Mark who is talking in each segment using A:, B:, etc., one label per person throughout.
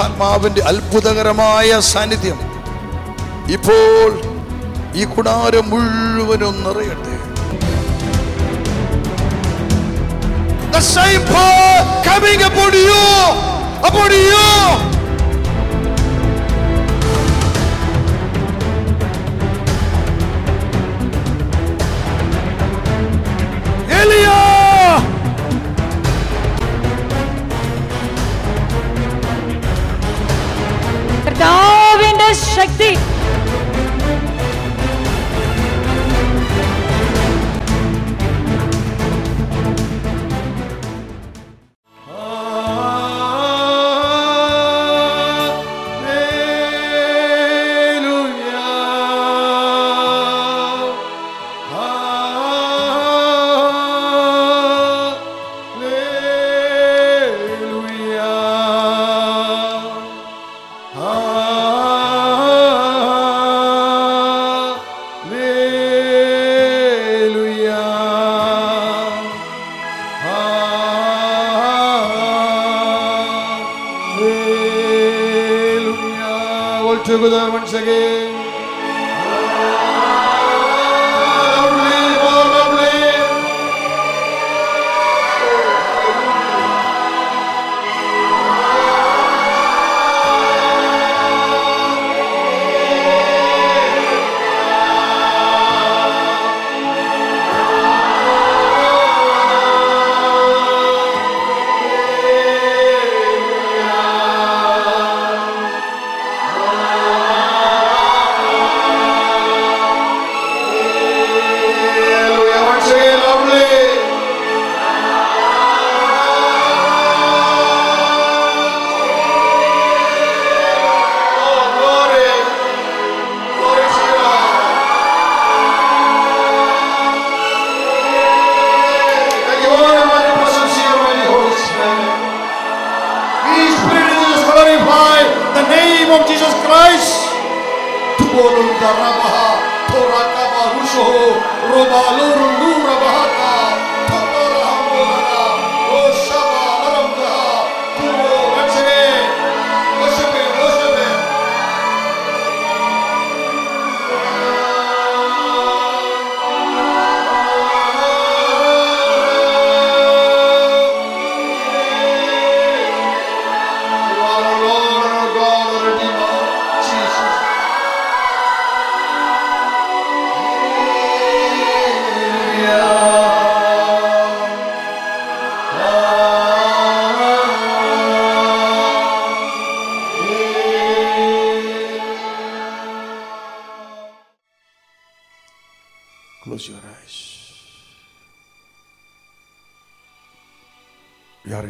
A: പരിശുദ്ധാത്മാവിന്റെ അത്ഭുതകരമായ സാന്നിധ്യം ഇപ്പോൾ ഈ കുടാരം മുഴുവനും നിറയട്ടെ The same power coming upon you, upon you. Together once again.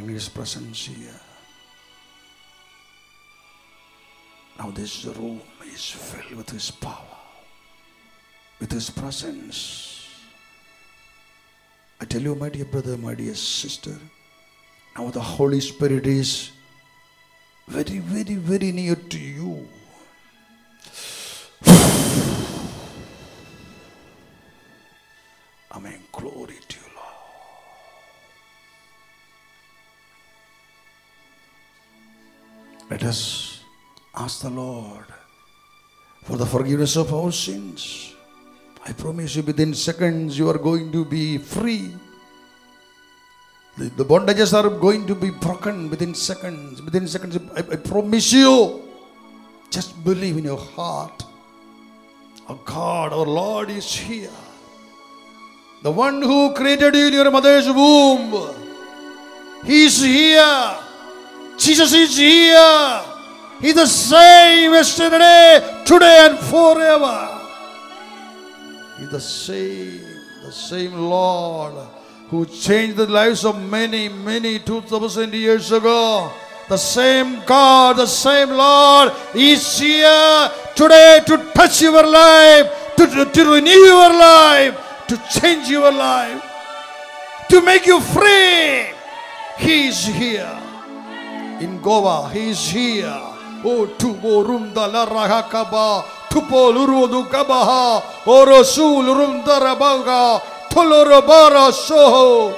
A: His presence here. Now, this room is filled with His power, with His presence. I tell you, my dear brother, my dear sister, now the Holy Spirit is very, very, very near to you. Let us ask the Lord for the forgiveness of our sins. I promise you, within seconds, you are going to be free. The, the bondages are going to be broken within seconds. Within seconds, I, I promise you. Just believe in your heart. Our God, our Lord is here. The one who created you in your mother's womb. He is here. Jesus is here. He's the same yesterday, today, and forever. He's the same, the same Lord who changed the lives of many, many 2000 years ago. The same God, the same Lord is here today to touch your life, to, to, to renew your life, to change your life, to make you free. He is here. In Goa, He is here. Oh, tubo rumda la rahakaba, tupo lurudu kabaha, orosul rumda rabaga, tolorobara soho.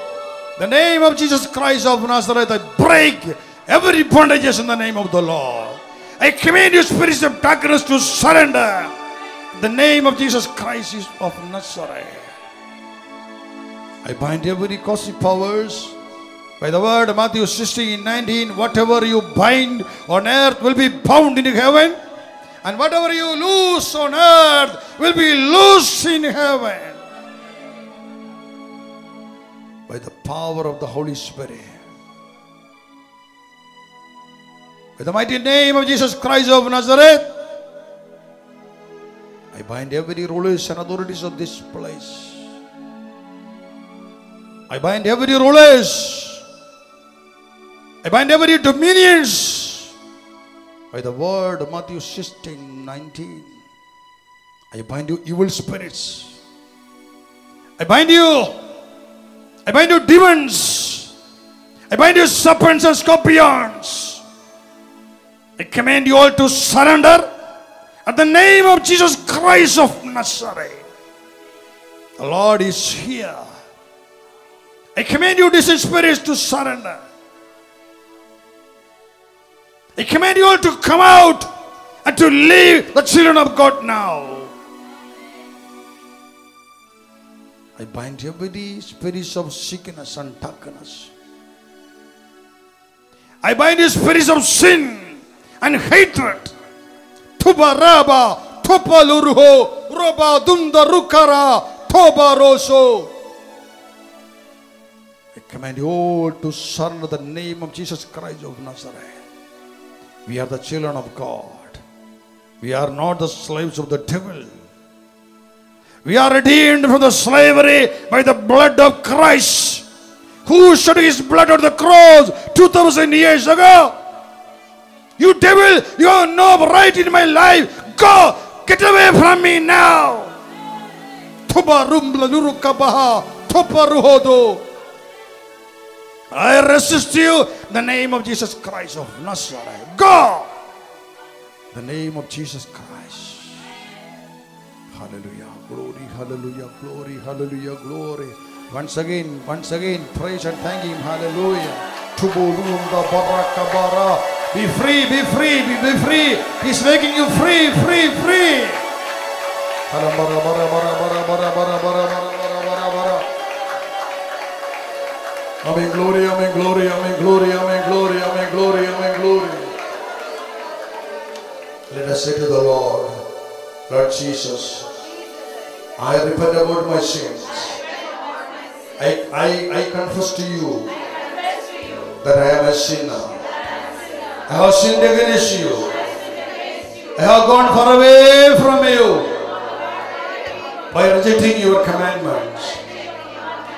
A: The name of Jesus Christ of Nazareth, I break every bondages in the name of the Lord. I command you, spirits of darkness, to surrender. The name of Jesus Christ is of Nazareth. I bind every costly powers by the word of Matthew 16 19. Whatever you bind on earth will be bound in heaven, and whatever you loose on earth will be loose in heaven. By the power of the Holy Spirit. By the mighty name of Jesus Christ of Nazareth, I bind every rulers and authorities of this place. I bind every rulers. I bind every dominions. By the word of Matthew 16, 19. I bind you evil spirits. I bind you. I bind you demons. I bind you serpents and scorpions. I command you all to surrender at the name of Jesus Christ of Nazareth. The Lord is here. I command you, these spirits, to surrender. I command you all to come out and to leave the children of God now. I bind every spirits of sickness and darkness. I bind the spirits of sin and hatred. Tuba raba, topa lurho, roba dunda rukara, toba roso. I command you all to surrender the name of Jesus Christ of Nazareth. We are the children of God. We are not the slaves of the devil. We are redeemed from the slavery by the blood of Christ, who shed his blood on the cross 2000 years ago. You devil, you have no right in my life. Go, get away from me now. I resist you in the name of Jesus Christ of Nazareth. Go! The name of Jesus Christ. Hallelujah. Glory, hallelujah, glory, hallelujah, glory. Once again, once again, praise and thank Him. Hallelujah. Be free, be free, be, be free. He's making you free, free, free. Amen, glory, amen, glory, amen, glory, amen, glory, amen, glory, amen, glory. Let us say to the Lord, Lord Jesus, I repent about my sins. I, I, I confess to you that I am a sinner. I have sinned against you. I have gone far away from you by rejecting your commandments,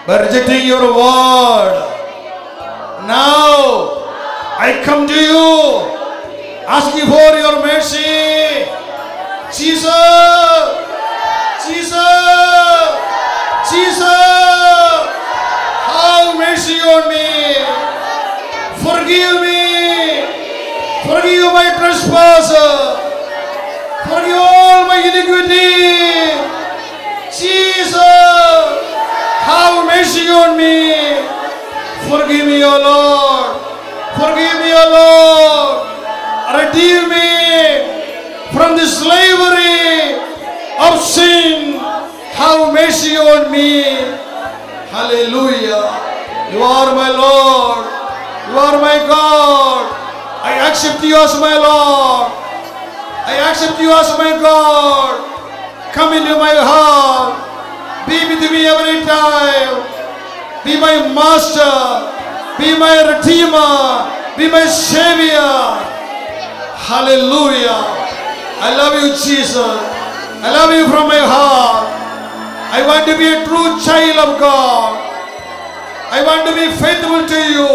A: by rejecting your word. Now I come to you asking for your mercy. Jesus, Jesus, Jesus, have mercy on me. Forgive me. Forgive my trespasses. Forgive all my iniquity. Jesus, have mercy on me. Forgive me, O Lord. Forgive me, O Lord. Redeem me from the slavery of sin. Have mercy on me. Hallelujah. You are my Lord. You are my God. I accept you as my Lord. I accept you as my God. Come into my heart. Be with me every time. Be my master. Be my redeemer. Be my savior. Hallelujah. I love you, Jesus. I love you from my heart. I want to be a true child of God. I want to be faithful to you.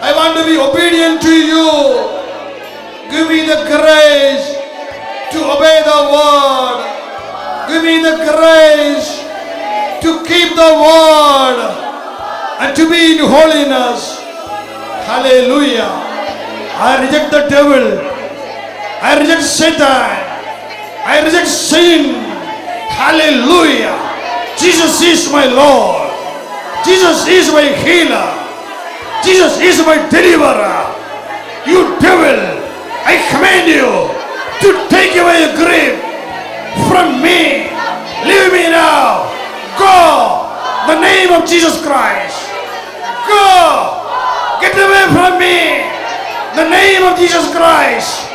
A: I want to be obedient to you. Give me the grace to obey the word. Give me the grace to keep the word and to be in holiness. Hallelujah. I reject the devil. I reject Satan. I reject sin. Hallelujah. Jesus is my Lord. Jesus is my healer. Jesus is my deliverer. You devil, I command you to take away your grip from me. Leave me now. Go. The name of Jesus Christ. Go. Get away from me. The name of Jesus Christ.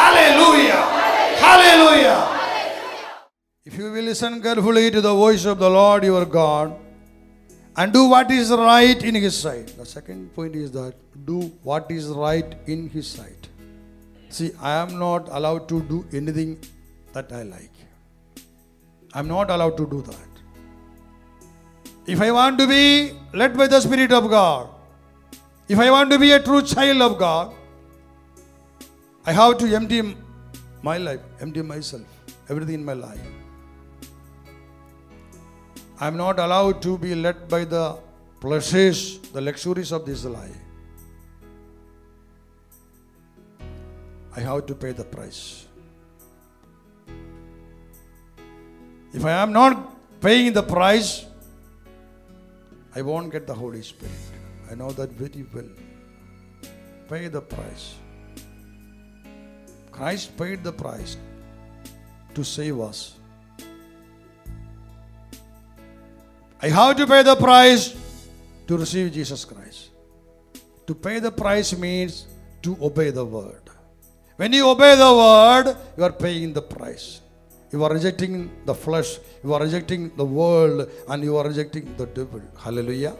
A: Hallelujah. Hallelujah. If you will listen carefully to the voice of the Lord your God and do what is right in His sight. The second point is that do what is right in His sight. See, I am not allowed to do anything that I like. I'm not allowed to do that. If I want to be led by the Spirit of God, if I want to be a true child of God, I have to empty my life, empty myself, everything in my life. I am not allowed to be led by the pleasures, the luxuries of this life. I have to pay the price. If I am not paying the price, I won't get the Holy Spirit. I know that very well. Pay the price. Christ paid the price to save us. I have to pay the price to receive Jesus Christ. To pay the price means to obey the word. When you obey the word, you are paying the price. You are rejecting the flesh, you are rejecting the world, and you are rejecting the devil. Hallelujah.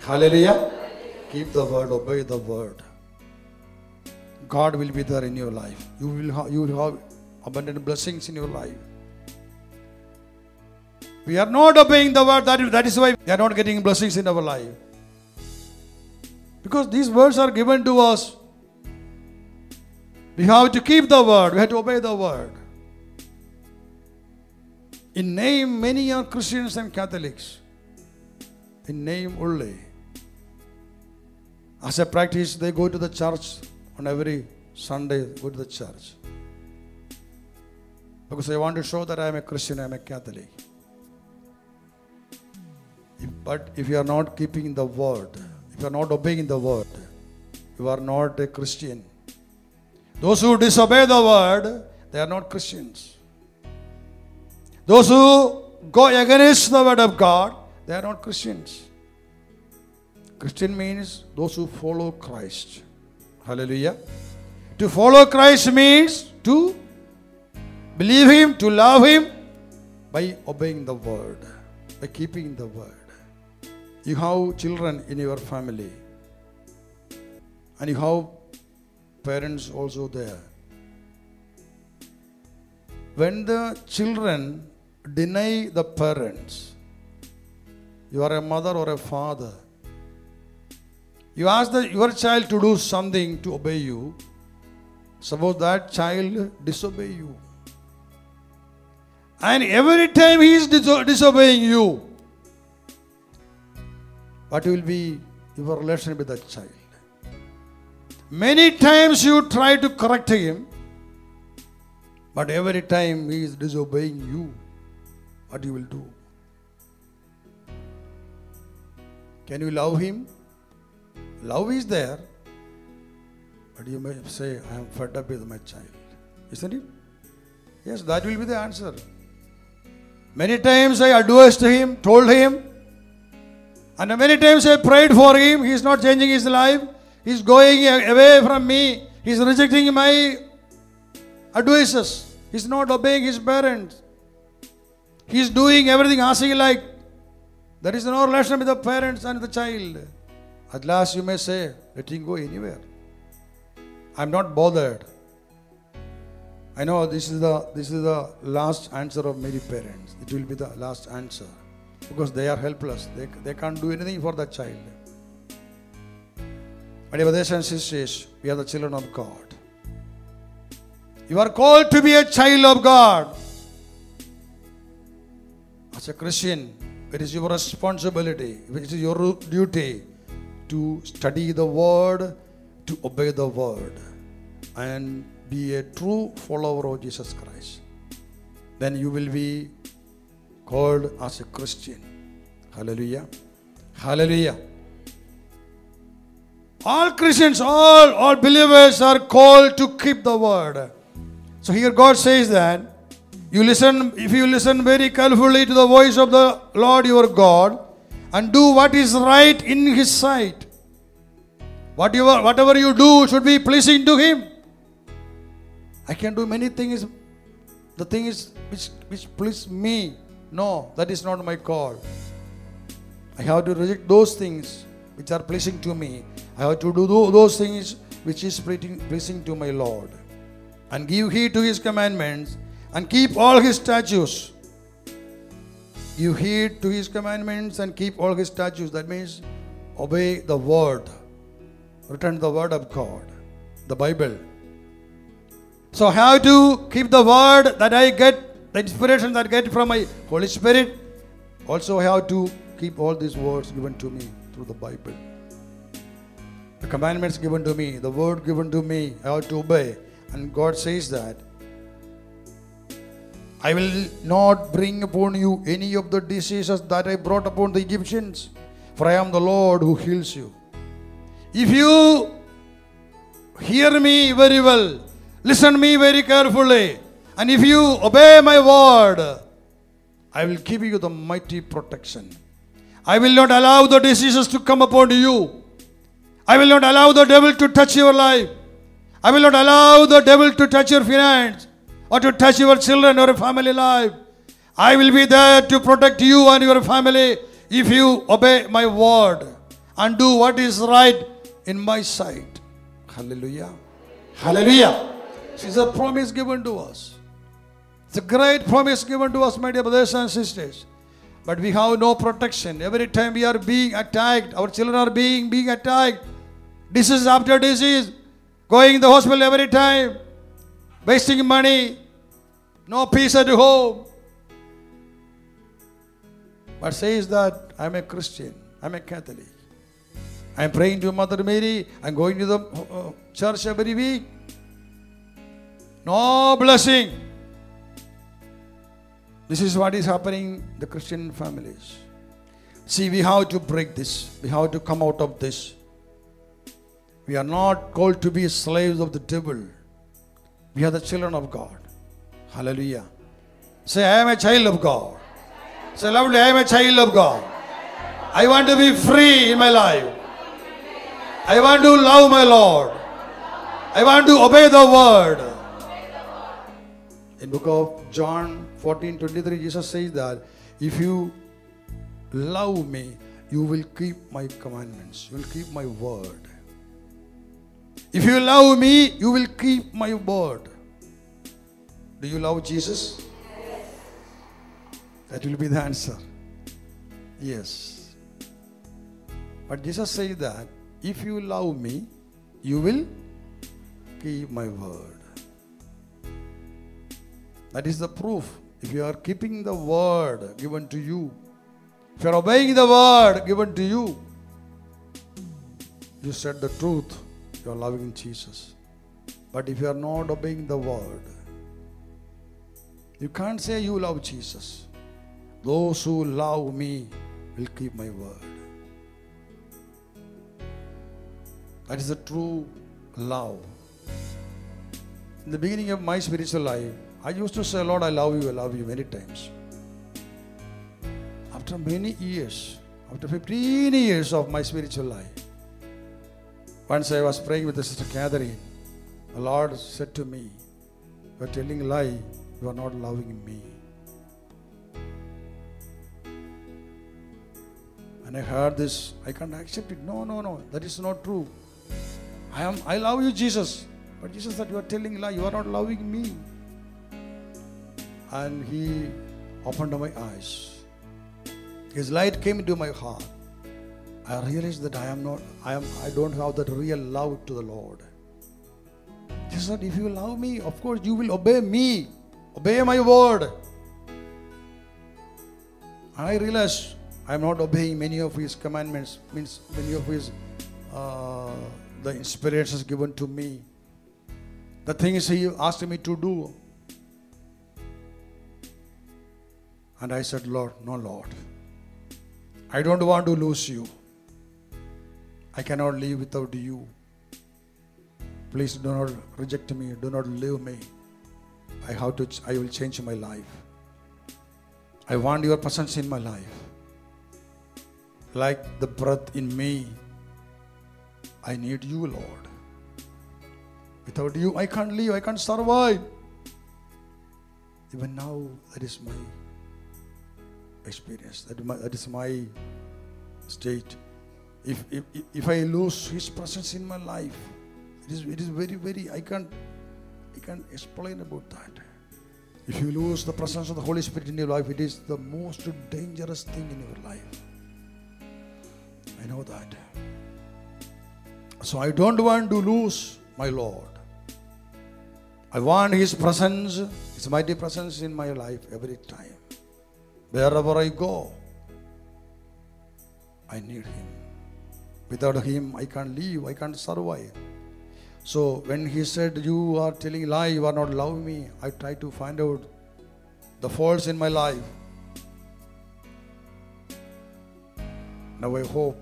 A: Hallelujah. Keep the word, obey the word. God will be there in your life. You will have, you will have abundant blessings in your life. We are not obeying the word. That is, that is why we are not getting blessings in our life. Because these words are given to us. We have to keep the word. We have to obey the word. In name, many are Christians and Catholics. In name only. As a practice, they go to the church on every Sunday, go to the church. Because I want to show that I am a Christian, I am a Catholic. But if you are not keeping the word, if you are not obeying the word, you are not a Christian. Those who disobey the word, they are not Christians. Those who go against the word of God, they are not Christians. Christian means those who follow Christ. Hallelujah. To follow Christ means to believe Him, to love Him by obeying the word, by keeping the word. You have children in your family, and you have parents also there. When the children deny the parents, you are a mother or a father, you ask the, your child to do something to obey you, suppose that child disobey you. And every time he is diso- disobeying you, what will be your relation with that child? Many times you try to correct him, but every time he is disobeying you, what you will do? Can you love him? Love is there, but you may say, I am fed up with my child. Isn't it? Yes, that will be the answer. Many times I advised him, told him, and many times I prayed for him. He is not changing his life. He is going away from me. He is rejecting my advices. He is not obeying his parents. He is doing everything as he like. There is no relation with the parents and the child. At last you may say, let him go anywhere. I'm not bothered. I know this is the this is the last answer of many parents. It will be the last answer. Because they are helpless. They, they can't do anything for the child. My dear brothers and sisters, we are the children of God. You are called to be a child of God. As a Christian, it is your responsibility, it is your duty to study the word, to obey the word, and be a true follower of Jesus Christ. Then you will be called as a Christian. Hallelujah. Hallelujah. All Christians, all, all believers are called to keep the word. So here God says that you listen, if you listen very carefully to the voice of the Lord your God and do what is right in his sight. Whatever, whatever you do should be pleasing to him. I can do many things. The thing is which which please me. No, that is not my call. I have to reject those things which are pleasing to me. I have to do those things which is pleasing pleasing to my Lord. And give heed to his commandments and keep all his statutes. You heed to his commandments and keep all his statutes. That means obey the word. Return the word of God. The Bible. So how to keep the word that I get, the inspiration that I get from my Holy Spirit. Also, how to keep all these words given to me through the Bible. The commandments given to me, the word given to me, I have to obey. And God says that I will not bring upon you any of the diseases that I brought upon the Egyptians, for I am the Lord who heals you. If you hear me very well, listen to me very carefully, and if you obey my word, I will give you the mighty protection. I will not allow the diseases to come upon you. I will not allow the devil to touch your life. I will not allow the devil to touch your finance or to touch your children or family life. I will be there to protect you and your family if you obey my word and do what is right in my sight. Hallelujah. Hallelujah. Is a promise given to us. It's a great promise given to us, my dear brothers and sisters. But we have no protection. Every time we are being attacked, our children are being being attacked. Disease after disease. Going in the hospital every time. Wasting money. No peace at home. But says that I'm a Christian. I'm a Catholic. I'm praying to Mother Mary. I'm going to the uh, church every week. No blessing. This is what is happening in the Christian families. See, we have to break this. We have to come out of this. We are not called to be slaves of the devil. We are the children of God. Hallelujah. Say, I am a child of God. Say loudly, I am a child of God. I want to be free in my life. I want to love my Lord. I want to obey the word. In book of John 14 23, Jesus says that if you love me, you will keep my commandments. You will keep my word. If you love me, you will keep my word. Do you love Jesus? That will be the answer. Yes. But Jesus said that if you love me, you will keep my word. That is the proof. If you are keeping the word given to you, if you are obeying the word given to you, you said the truth. You are loving Jesus. But if you are not obeying the word, you can't say you love Jesus. Those who love me will keep my word. That is the true love. In the beginning of my spiritual life, I used to say, Lord, I love you, I love you many times. After many years, after 15 years of my spiritual life, once I was praying with the Sister Catherine, the Lord said to me, You are telling a lie, you are not loving me. And I heard this, I can't accept it. No, no, no, that is not true. I am I love you, Jesus. But Jesus said, You are telling a lie, you are not loving me. And he opened my eyes. His light came into my heart. I realized that I am not, I am I don't have that real love to the Lord. Jesus said, if you love me, of course you will obey me. Obey my word. I realized I am not obeying many of his commandments, means many of his uh, the inspirations given to me. The things he asked me to do. And I said, Lord, no, Lord. I don't want to lose you. I cannot live without you. Please do not reject me. Do not leave me. I have to. I will change my life. I want your presence in my life. Like the breath in me, I need you, Lord. Without you, I can't live. I can't survive. Even now, that is my experience. That, is my state. If, if, if I lose His presence in my life, it is, it is very, very, I can't, I can't explain about that. If you lose the presence of the Holy Spirit in your life, it is the most dangerous thing in your life. I know that. So I don't want to lose my Lord. I want His presence, His mighty presence in my life every time. Wherever I go, I need Him. Without Him, I can't live, I can't survive. So when He said, You are telling lie, you are not loving me, I try to find out the faults in my life. Now I hope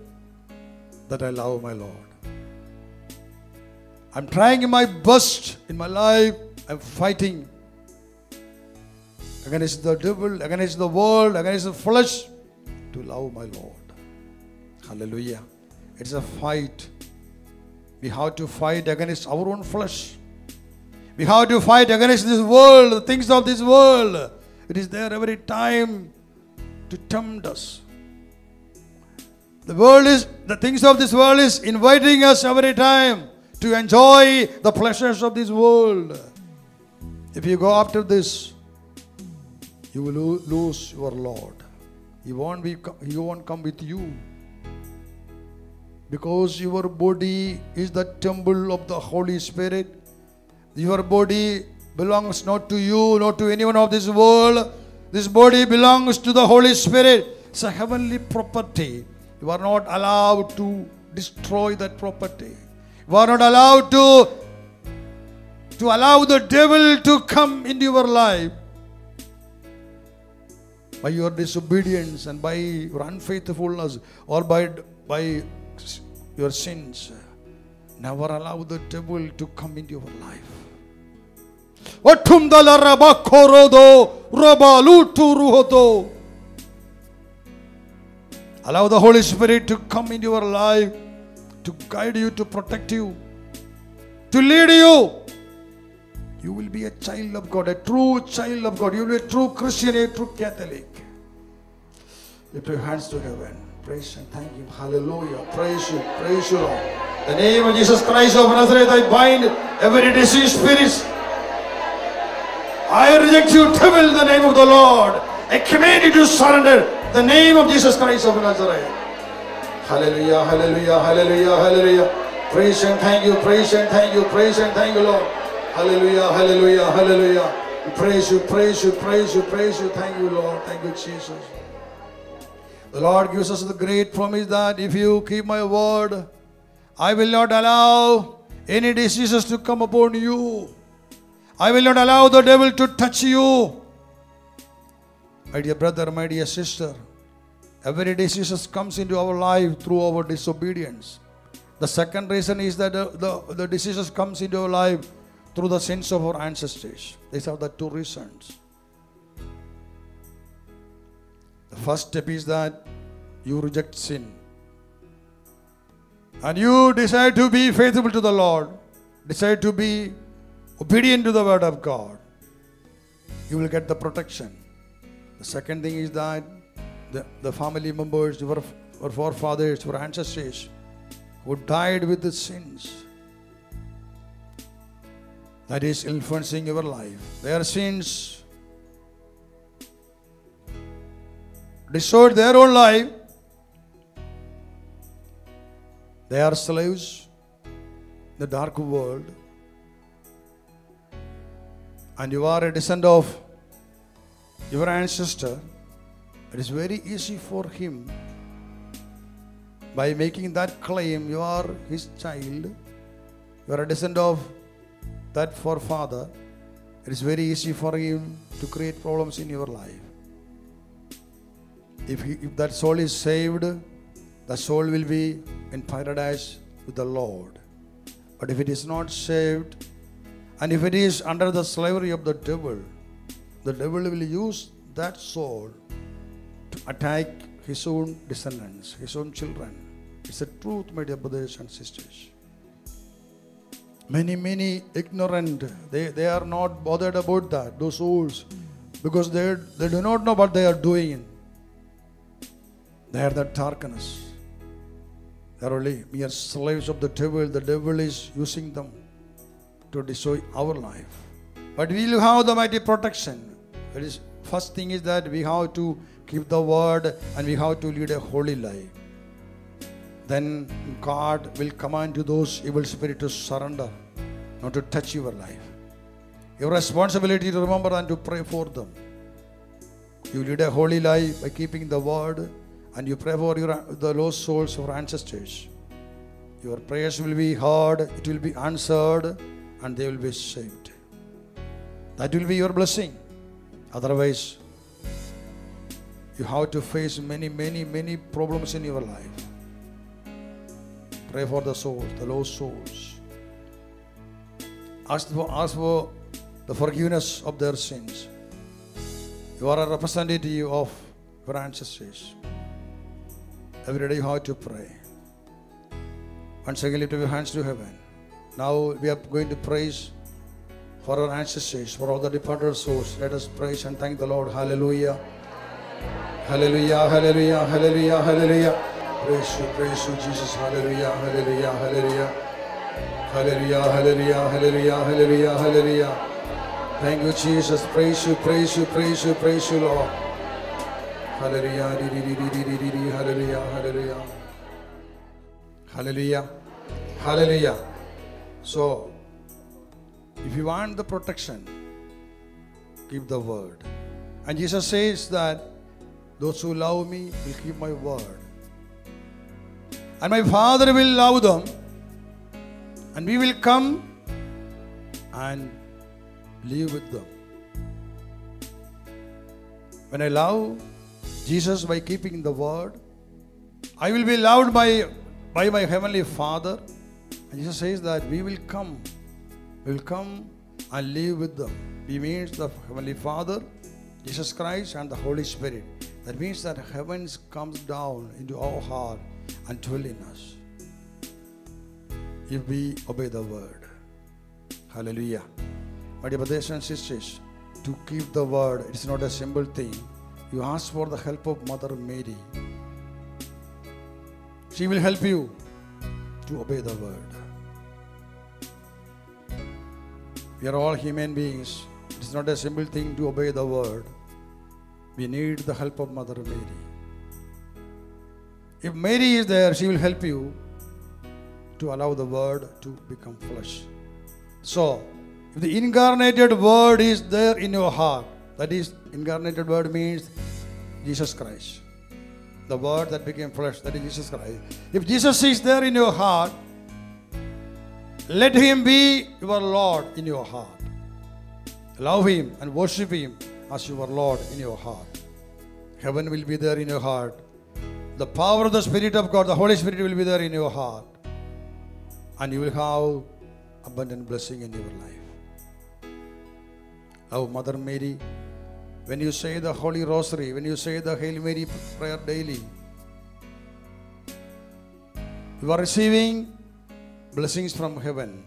A: that I love my Lord. I'm trying my best in my life. I'm fighting against the devil, against the world, against the flesh to love my Lord. Hallelujah. It's a fight. We have to fight against our own flesh. We have to fight against this world, the things of this world. It is there every time to tempt us. The world is, the things of this world is inviting us every time to enjoy the pleasures of this world. If you go after this, you will lose your Lord. He won't be, he won't come with you. Because your body is the temple of the Holy Spirit. Your body belongs not to you, not to anyone of this world. This body belongs to the Holy Spirit. It's a heavenly property. You are not allowed to destroy that property. You are not allowed to, to allow the devil to come into your life by your disobedience and by your unfaithfulness or by, by your sins. Never allow the devil to come into your life. Allow the Holy Spirit to come into your life, to guide you, to protect you, to lead you. You will be a child of God, a true child of God. You will be a true Christian, a true Catholic. Lift your hands to heaven. Praise and thank Him. Hallelujah. Praise you. Praise you, Lord. The name of Jesus Christ of Nazareth, I bind every disease spirit. I reject you, devil, in the name of the Lord. I command you to surrender the name of Jesus Christ of Nazareth. Hallelujah, hallelujah, hallelujah, hallelujah. Praise and thank you, praise and thank you, praise and thank you, Lord. Hallelujah, hallelujah, hallelujah. We praise you, praise you, praise you, praise you. Thank you, Lord. Thank you, Jesus. The Lord gives us the great promise that if you keep my word, I will not allow any diseases to come upon you. I will not allow the devil to touch you. My dear brother, my dear sister, every disease comes into our life through our disobedience. The second reason is that the, the, the diseases comes into our life through the sins of our ancestors. These are the two reasons. The first step is that you reject sin. And you decide to be faithful to the Lord, decide to be obedient to the word of God. You will get the protection. The second thing is that the, the family members, your, your forefathers, your ancestors who died with the sins, that is influencing your life. Their sins destroyed their own life. They are slaves in the dark world. And you are a descendant of your ancestor. It is very easy for him. By making that claim, you are his child. You are a descendant of that forefather. It is very easy for him to create problems in your life. If, he, if that soul is saved, the soul will be in paradise with the Lord. But if it is not saved, and if it is under the slavery of the devil, the devil will use that soul to attack his own descendants, his own children. It's a truth, my dear brothers and sisters. Many, many ignorant, they, they are not bothered about that, those souls, because they, they do not know what they are doing. They are that darkness. They are only mere slaves of the devil. The devil is using them to destroy our life. But we will have the mighty protection. That is, first thing is that we have to keep the word and we have to lead a holy life. Then God will command to those evil spirits to surrender, not to touch your life. Your responsibility to remember and to pray for them. You lead a holy life by keeping the word and you pray for your, the lost souls of our ancestors. Your prayers will be heard, it will be answered, and they will be saved. That will be your blessing. Otherwise, you have to face many, many, many problems in your life. Pray for the souls, the lost souls. Ask for, ask for the forgiveness of their sins. You are a representative of your ancestors. Every day you have to pray. Once again, lift your hands to heaven. Now we are going to praise for our ancestors, for all the departed souls. Let us praise and thank the Lord. Hallelujah. Hallelujah, hallelujah, hallelujah, hallelujah. Praise you, praise you, Jesus. Hallelujah, hallelujah, hallelujah. Hallelujah, hallelujah, hallelujah, hallelujah, hallelujah. Thank you, Jesus. Praise you, praise you, praise you, praise you, Lord. Hallelujah, hallelujah, hallelujah. Hallelujah, hallelujah. So, if you want the protection, keep the word. And Jesus says that those who love me will keep my word. And my Father will love them. And we will come and live with them. When I love Jesus by keeping the word, I will be loved by, by my heavenly Father. And Jesus says that we will come, we will come and live with them. He means the heavenly Father, Jesus Christ, and the Holy Spirit. That means that heavens comes down into our heart and dwell in us. If we obey the word. Hallelujah. My dear brothers and sisters, to keep the word, it's not a simple thing. You ask for the help of Mother Mary. She will help you to obey the word. We are all human beings. It's not a simple thing to obey the word. We need the help of Mother Mary. If Mary is there, she will help you to allow the word to become flesh. So, if the incarnated word is there in your heart, that is, incarnated word means Jesus Christ. The word that became flesh, that is Jesus Christ. If Jesus is there in your heart, let him be your Lord in your heart. Love him and worship him as your Lord in your heart. Heaven will be there in your heart. The power of the Spirit of God, the Holy Spirit will be there in your heart. And you will have abundant blessing in your life. Oh, Mother Mary, when you say the Holy Rosary, when you say the Hail Mary prayer daily, you are receiving blessings from heaven.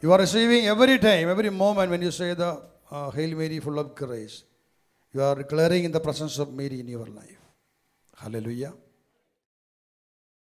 A: You are receiving every time, every moment when you say the uh, Hail Mary full of grace. You are declaring in the presence of Mary in your life. Hallelujah.